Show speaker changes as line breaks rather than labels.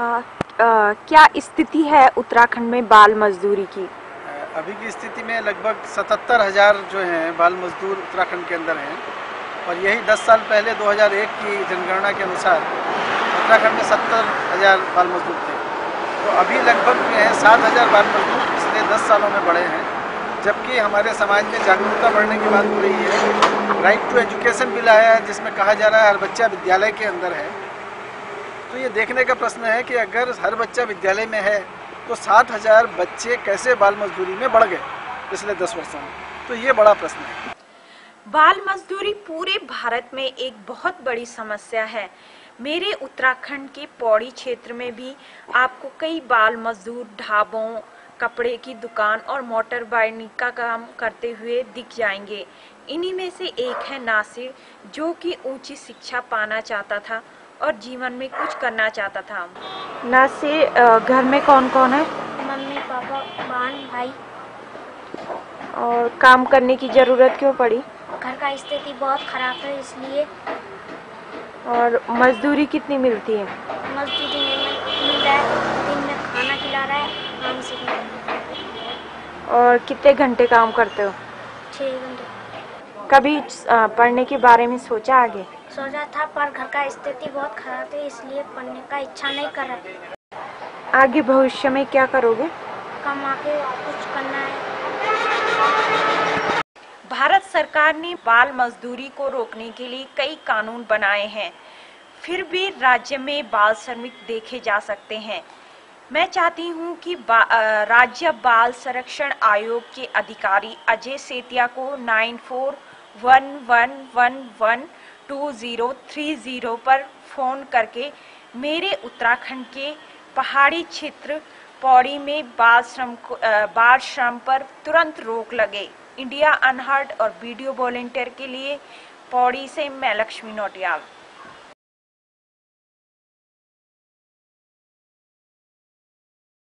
क्या स्थिति है उत्तराखंड में बाल मजदूरी की?
अभी की स्थिति में लगभग सतहत्तर हज़ार जो हैं बाल मजदूर उत्तराखंड के अंदर हैं और यही 10 साल पहले 2001 की जनगणना के अनुसार उत्तराखंड में सत्तर हज़ार बाल मजदूर थे। तो अभी लगभग जो है सात हज़ार बाल मजदूर पिछले 10 सालों में बढ़े हैं, जबकि हमारे समाज में जागरूकता बढ़ने की बात हो रही है। राइट टू एजुकेशन बिल आया है, जिसमें कहा जा रहा है, हर बच्चा विद्यालय के अंदर है। तो ये देखने का प्रश्न है कि अगर हर बच्चा विद्यालय में है तो सात हज़ार बच्चे कैसे बाल मजदूरी में बढ़ गए? पिछले दस वर्षों में। तो ये बड़ा प्रश्न है।
बाल मजदूरी पूरे भारत में एक बहुत बड़ी समस्या है। मेरे उत्तराखंड के पौड़ी क्षेत्र में भी आपको कई बाल मजदूर ढाबों, कपड़े की दुकान और मोटर बाइक का काम करते हुए दिख जाएँगे। इन्हीं में से एक है नासिर, जो कि ऊँची शिक्षा पाना चाहता था। और जीवन में कुछ करना चाहता था? नासिर घर में कौन कौन है?
मम्मी पापा बहन भाई।
और काम करने की ज़रूरत क्यों पड़ी?
घर का स्थिति बहुत खराब है इसलिए।
और मजदूरी कितनी मिलती है?
मजदूरी मिल रहा है दिन में खाना खिला रहा है काम से
और कितने घंटे काम करते हो?
छः घंटे।
कभी पढ़ने के बारे में सोचा आगे?
सोचा था पर घर का स्थिति बहुत खराब है इसलिए पढ़ने का इच्छा नहीं कर रहा।
आगे भविष्य में क्या करोगे?
कमा के कुछ करना है।
भारत सरकार ने बाल मजदूरी को रोकने के लिए कई कानून बनाए हैं। फिर भी राज्य में बाल श्रमिक देखे जा सकते हैं। मैं चाहती हूँ कि बा, राज्य बाल संरक्षण आयोग के अधिकारी अजय सेतिया को nine four one one one one two zero three zero पर फ़ोन करके मेरे उत्तराखंड के पहाड़ी क्षेत्र पौड़ी में बाल श्रम बाल श्रम पर तुरंत रोक लगे। इंडिया अनहर्ड और वीडियो वॉलेंटियर के लिए पौड़ी से मैं लक्ष्मी नोटियाल।